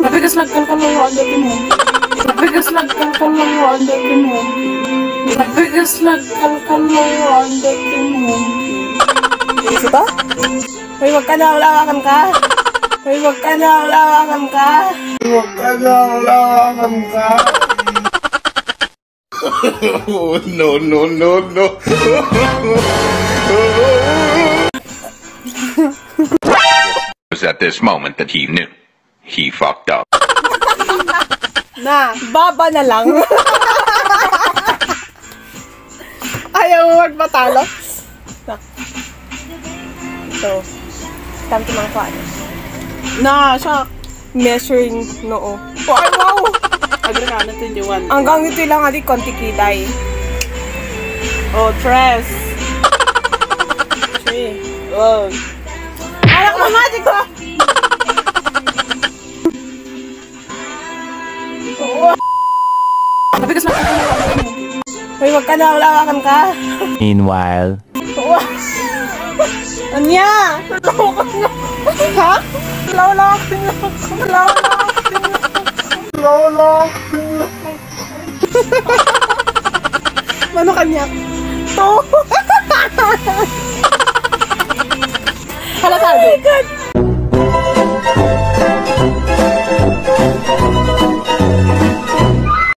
Nabigas nagkalkalawa ang dati mo. Nabigas nagkalkalawa ang dati mo. Nabigas nagkalkalawa ang dati mo. Isa to? Hoy, wag ka na, ulawakan ka. Hoy, wag ka na, ulawakan ka. Huwag ka na lawakan ka. Oh, no, no, no, no. At this moment that he knew. He fucked up. Na, baba na lang. Ayaw mo magpatalo? Ito. Time to mga kuhaan. Na, siya. Measuring noo. Oh, ay, wow! Yung one. Hanggang ito lang adi konti kiday. Oh, tres. Three. Oh. Anak mo, magic ko! Ang dati mo. Hoy, wag ka na, ulawakan ka. Meanwhile. Anya! Na. Ha? Lawak na. Lawak na. Lawak na. Ano kanya? To. Halata. Oh my God.